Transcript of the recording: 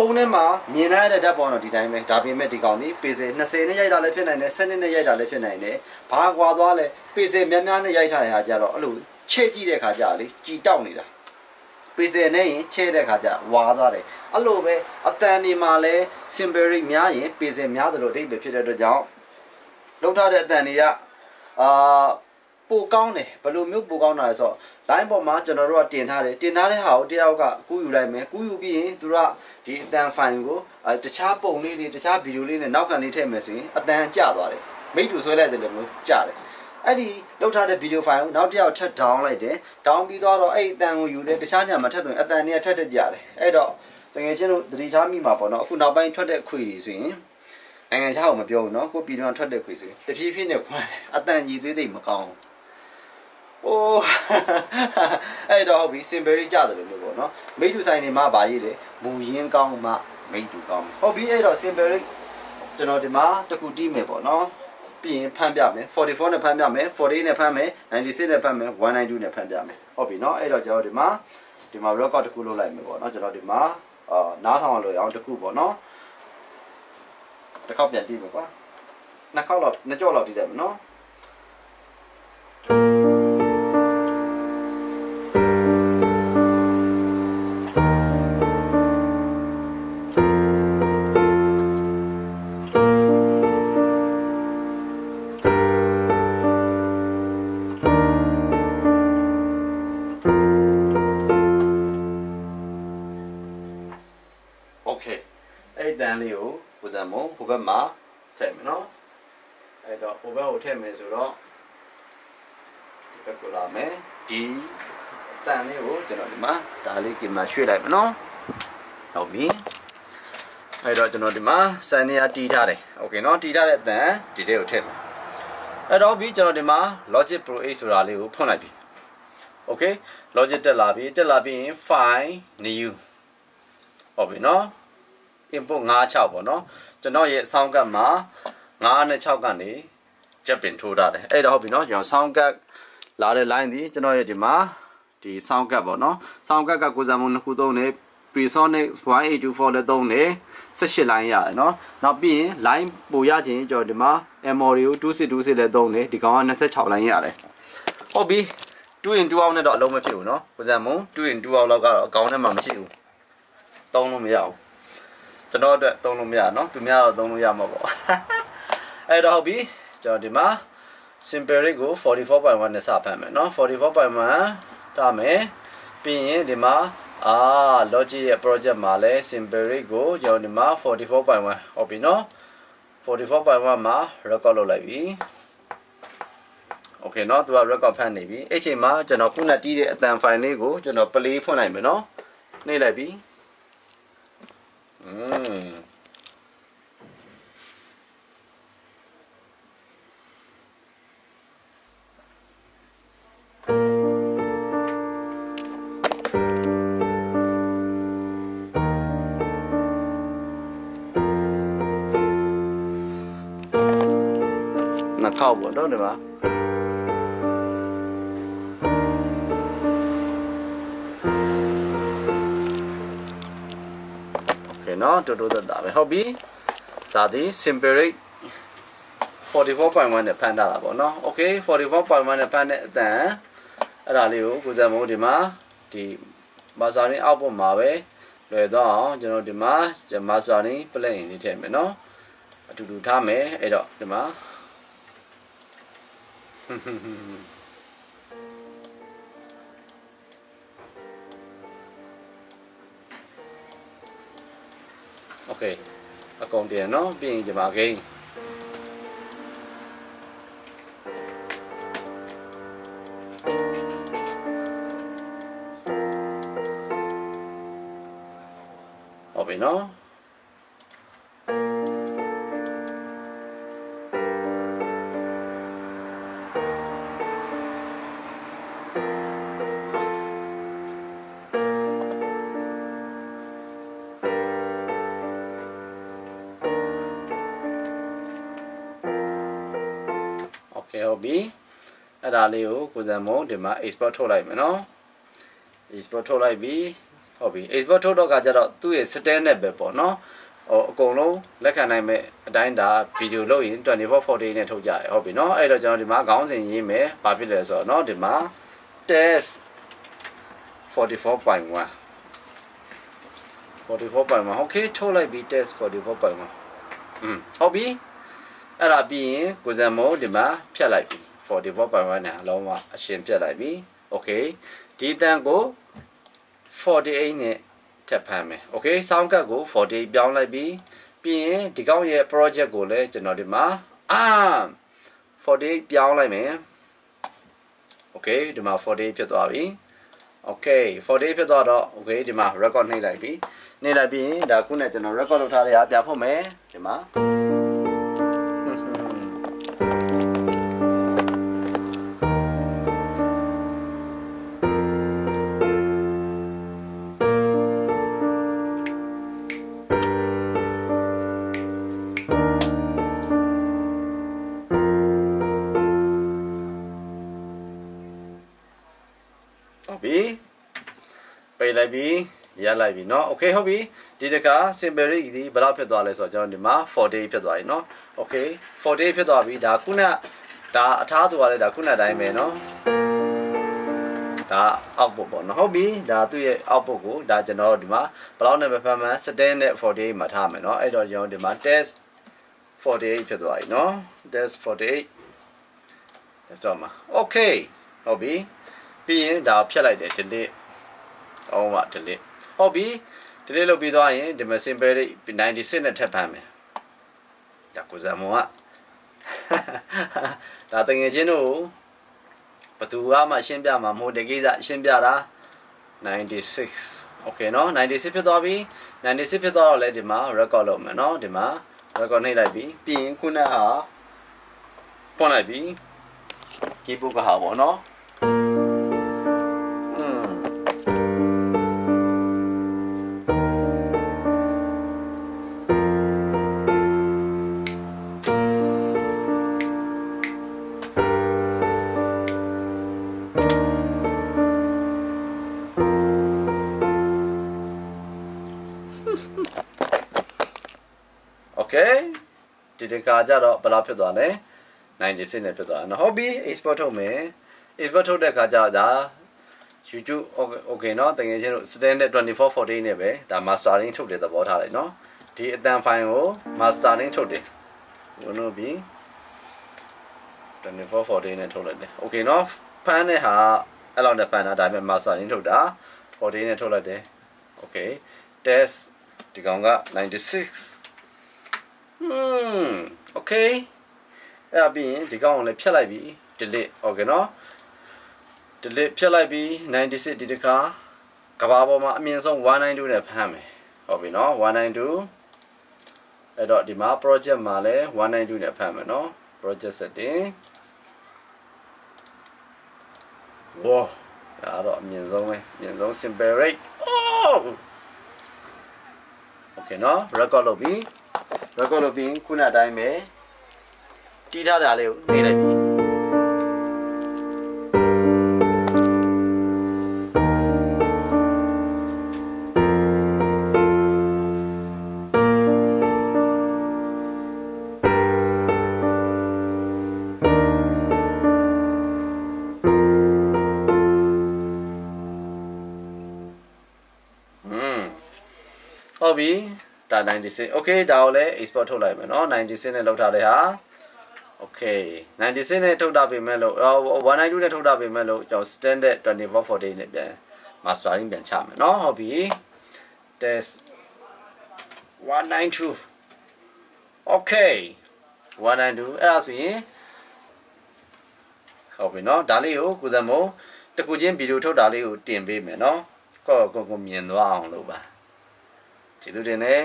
ဖုန်းထဲမှာမြင်လိုက်တဲ့ဓာတ်ပေါ်တော့ဒီတိုင်းပဲဒါပေမဲ့ဒီကောင်ဒီပေစေ20နဲ့ရိုက်တာလည်းဖြစ်နိုင်တယ်7နဲ့ရိုက်တာလည်းဖြစ်နိုင်တယ်ဘာကွာသွားလဲပေစေများများနဲ့ရိုက်ထားရကြတော့အဲ့လိုချဲ့ကြည့်တဲ့ခါကျလေကြည်တောက်နေတာပေစေနဲ့ရင်ချဲ့တဲ့ခါကျဝါသွားတယ်အဲ့လိုပဲအတန်ဒီမှာလဲ symbolic များရင်ပေစေများသလိုအဓိပ္ပာယ်ဖြစ်တဲ့အတွက်ကြောင့်လောက်ထားတဲ့အတန်တွေကအာ ပိုကောင်းတယ်ဘယ်လိုမျိုးပိုကောင်းတာလဲဆိုတော့ line ပေါ်မှာကျွန်တော်တို့ကတင်ထားတယ်တင်ထားတဲ့ဟာကိုတယောက်ကကူးယူလိုက်မယ်ကူးယူပြီးရင်သူကဒီအတန်ဖိုင်ကိုအဲတခြားပုံလေးတွေတခြားဗီဒီယိုလေးနဲ့နောက်ခံလေးထည့်မယ်ဆိုရင်အတန်ကျသွားတယ်မိတ်တူဆွဲလိုက်တယ်လို့မျိုးကျတယ်အဲ့ဒီလောက်ထားတဲ့ဗီဒီယိုဖိုင်ကိုနောက်တစ်ယောက်ထပ် down လိုက်တယ် down ပြီးသွားတော့အဲ့ဒီအတန်ကိုယူတယ်တခြားညမှာထပ်သွင်းအတန်တွေကထပ်ထပ်ကြတယ်အဲ့တော့တကယ်ချင်းတို့သတိထားမိမှာပေါ့နော်အခုနောက်ပိုင်းထွက်တဲ့ခွေတွေဆိုရင်နိုင်ငံခြားကိုမပြောဘူးเนาะကိုပြည်တော်ထွက်တဲ့ခွေဆိုရင်တဖြည်းဖြည်းနဲ့ခွန်းတယ်အတန်ကြီးသေးသေးမကောင်းဘူး အဲ့တော့ဟုတ်ပြီစင်ဘယ်ရီကြတယ်လို့မျိုးပေါ့နော်မိတူဆိုင်နေမှာဗာရေးတယ်မူရင်းကောင်းမှမိတူကောင်းဟုတ်ပြီအဲ့တော့စင်ဘယ်ရီကျွန်တော်ဒီမှာတခုတီးမယ်ပေါ့နော်ပြီးရင်ဖမ်းပြမယ်44နဲ့ဖမ်းပြမယ်48နဲ့ဖမ်းမယ်96နဲ့ဖမ်းမယ်192နဲ့ဖမ်းပြမယ်ဟုတ်ပြီနော်အဲ့တော့ကျွန်တော်ဒီမှာဒီမှာ record တခုလုပ်လိုက်မယ်ပေါ့နော်ကျွန်တော်ဒီမှာအာနားထောင်လို့ရအောင်တခုပေါ့နော်တစ်ခေါက်ပြန်တီးမယ်ကွာနှစ်ခေါက်လောက်နှစ်ကြော့လောက်တီးတယ်မနော်ကိုကိုစံမုံဟိုဘက်မှာထည့်မယ်နော်အဲ့တော့ဟိုဘက်ကိုထည့်မယ်ဆိုတော့ဒီဘက်ကိုလာမယ်ဒီတန်လေးကိုကျွန်တော်ဒီမှာဒါလေးကင်မှာရွှေ့လိုက်မယ်နော်ဟုတ်ပြီအဲ့တော့ကျွန်တော်ဒီမှာစံနေရာတီးထားတယ်โอเคနော်တီးထားတဲ့အတန်ဒီတဲ့ကိုထည့်မယ်အဲ့တော့ပြီးကျွန်တော်ဒီမှာ Logic Pro 8ဆိုတာလေးကိုဖွင့်လိုက်ပြီโอเค Logic တက်လာပြီတက်လာပြီးရင် file new ဟုတ်ပြီနော် input 56ပေါ့နော် ကျွန်တော်ရဲ့အဆောင်ကတ်မှာ9နဲ့6ကနေကြက်ပင်ထိုးထားတယ်အဲ့ဒါဟုတ်ပြီနော်ကျွန်တော်ဆောင်းကတ်လာတဲ့ line ဒီကျွန်တော်ရဲ့ဒီမှာဒီဆောင်းကတ်ပေါ့နော်ဆောင်းကတ်ကကိုစံမုံနှစ်ခုသုံးတယ် Presonic 1824လည်းသုံးတယ်18 line ရတယ်နော်နောက်ပြီးရင် line ပိုရခြင်းကျွန်တော်ဒီမှာ Emorio 2626လည်းသုံးတယ်ဒီကောင်က26 line ရတယ်ဟုတ်ပြီ2 in 2 out နဲ့တော့အလုံးမဖြစ်ဘူးနော်ကိုစံမုံ2 in 2 out လောက်ကတော့အကောင်ထဲမှာမရှိဘူးသုံးလို့မရဘူး ကျွန်တော်အတွက်သုံးလို့မရနော်သူများတော့သုံးလို့ရမှာပေါ့အဲ့တော့ဟုတ်ပြီကျွန်တော်ဒီမှာ simple rate ကို44.1နဲ့စဖတ်မယ်နော်44.1တာမယ်ပြီးရင်ဒီမှာအာ logic ရဲ့ project မှာလဲ simple rate ကိုကျွန်တော်ဒီမှာ44.1ဟုတ်ပြီနော်44.1မှာ record လုပ်လိုက်ပြီโอเคเนาะသူက record ဖတ်နေပြီအဲ့ချိန်မှာကျွန်တော်ခုနတီးတဲ့အတန် file လေးကိုကျွန်တော် play ဖွင့်လိုက်မယ်เนาะနှိပ်လိုက်ပြီ อืมနှစ်ခေါက်ပေါ့ နော်တိုးတိုးသက်သာပဲဟုတ်ပြီဒါဒီ symbolic 44.1နဲ့ဖန်တာတာပေါ့နော် okay 44.1နဲ့ဖန်တဲ့အတန်အဲ့ဒါလေးကိုကိုစံမိုးဒီမှာဒီမာစာရင်းအောက်ပေါ်မှာပဲလွယ်တော့အောင်ကျွန်တော်ဒီမှာမာစာရင်း plane လေးထည့်မယ်နော်အတူတူထားမယ်အဲ့တော့ဒီမှာ โอเคအကုန်တင်နော်ပြီးရင်ဒီမှာ gain ဟုတ်ပြီနော်โอเ ရောပြီးအဲ့ဒါလေးကိုကိုစံမုံဒီမှာ export ထုတ်လိုက်မယ်နော် export ထုတ်လိုက်ပြီးဟုတ်ပြီ export ထုတ်တော့ကကြတော့သူ့ရဲ့ stand နဲ့ပဲပေါ့နော်ဟိုအကုန်လုံးလက်ခံနိုင်မဲ့အတိုင်းဒါဗီဒီယိုလုပ်ရင်24 40နဲ့ထုတ်ကြရဟုတ်ပြီနော်အဲ့တော့ကျွန်တော်ဒီမှာခေါင်းစဉ်ရေးမယ်ဘာဖြစ်လဲဆိုတော့နော်ဒီမှာ test 44.1 44.1 okay ထုတ်လိုက်ပြီ test 44.1อืมဟုတ်ပြီ အဲ့ဒါပြီးရင်ကိုစံမိုးဒီမှာဖြတ်လိုက်ပြီ44.1နဲ့အလုံးဝအရှင်းဖြတ်လိုက်ပြီ okay ဒီတန်ကို48နဲ့ထပ်ဖမ်းမယ် okay sound card ကို48ပြောင်းလိုက်ပြီပြီးရင်ဒီကောင်းရဲ့ project ကိုလည်းကျွန်တော်ဒီမှာအာ48ပြောင်းလိုက်မယ် okay ဒီမှာ48ဖြစ်သွားပြီ okay 48ဖြစ်သွားတော့ okay ဒီမှာ record နှိပ်လိုက်ပြီနှိပ်လိုက်ပြီးရင်ဒါခုနကကျွန်တော် record လုပ်ထားတဲ့အားပြဖို့မယ်ဒီမှာ လိုက်ပြီရလိုက်ပြီเนาะโอเคဟုတ်ပြီဒီတခါ simple rate ဒီဘယ်လောက်ဖြစ်သွားလဲဆိုတော့ကျွန်တော်ဒီမှာ4 day ဖြစ်သွားပြီเนาะโอเค4 day ဖြစ်သွားပြီဒါခုနဒါအထားသူကလည်းဒါခုနတိုင်းပဲเนาะဒါ output ပေါ့နော်ဟုတ်ပြီဒါသူ့ရဲ့ output ကိုဒါကျွန်တော်ဒီမှာဘယ်လောက်နဲ့ပဲဖမ်းမှန်း7နဲ့48မှာထားမယ်เนาะအဲ့တော့ကျွန်တော်ဒီမှာ test 48ဖြစ်သွားပြီเนาะ test 48 that's all မှာ okay ဟုတ်ပြီပြီးရင်ဒါဖြတ်လိုက်တယ် delete အောင်ပါ delete ဟုတ်ပြီ delete လုပ်ပြီးသွားရင်ဒီမှာ simple rate 96နဲ့ထပ်ဖမ်းမယ်ဒါကိုဇာမောကဒါတငယ်ချင်းတို့ဘသူကမှရှင်းပြမှာမဟုတ်တကိစ္စရှင်းပြတာ96 okay เนาะ96ဖြစ်သွားပြီ96ဖြစ်သွားတော့လဲဒီမှာ record လုပ်မယ်เนาะဒီမှာ record နှိပ်လိုက်ပြီပြီးရင်ခုနကဟာပွန်လိုက်ပြီ keyboard ကဟာပေါ့เนาะ โอเคဒီတခါကျတော့ဘယ်လောက်ဖြစ်သွားလဲ96နဲ့ဖြစ်သွားတယ်နော်ဟုတ်ပြီ export ထုတ်မယ် export ထုတ်တဲ့ခါကျတော့ဒါ YouTube okay okay เนาะတကယ်ချင်းတို့ standard 2440နဲ့ပဲဒါ mastering ထုတ်တဲ့သဘောထားလိုက်เนาะဒီအတန်ဖိုင်ကို mastering ထုတ်တယ်ဘုံတို့ပြီး2440နဲ့ထုတ်လိုက်တယ် okay เนาะဖမ်းတဲ့ဟာအဲ့လောက်နဲ့ဖမ်းတာဒါပေမဲ့ mastering ထုတ်တာ40နဲ့ထုတ်လိုက်တယ် okay test ဒီကောင်က96 hmm okay အဲ့ဒါပြီးရင်ဒီကောင်ကိုလည်းဖြတ်လိုက်ပြီ delete okay เนาะ delete ဖြတ်လိုက်ပြီး96ဒီတခါကဘာပေါ်မှာအမြင့်ဆုံး192နဲ့ဖမ်းမယ်ဟုတ်ပြီနော်192အဲ့တော့ဒီမှာ project မှာလည်း192နဲ့ဖမ်းမယ်နော် project setting ဝါဒါတော့အမြင့်ဆုံးပဲအမြင့်ဆုံး simple rate oh okay နော် record လုပ်ပြီး record လုပ်ပြီးခုနအတိုင်းပဲတီးထားတာလေးကိုနေလိုက်ပြီဟုတ်ပြီ ဒါ96 okay ဒါကိုလည်း export ထုတ်လိုက်မယ်เนาะ96နဲ့လောက်ထားတဲ့ဟာ okay 96နဲ့ထုတ်တာပြင်မဲ့လို့192နဲ့ထုတ်တာပြင်မဲ့လို့ကျွန်တော် standard 2440နဲ့ပြန် mastering ပြန်ချမယ်เนาะဟုတ်ပြီ test 192 okay 192အဲ့ဒါဆိုရင်ဟုတ်ပြီเนาะဒါလေးကိုကိုစံမို့တခုချင်းဗီဒီယိုထုတ်တာလေးကိုတင်ပေးမယ်เนาะကိုကိုကိုမြင်သွားအောင်လုပ်ပါ ကျေးဇူးတင်တယ်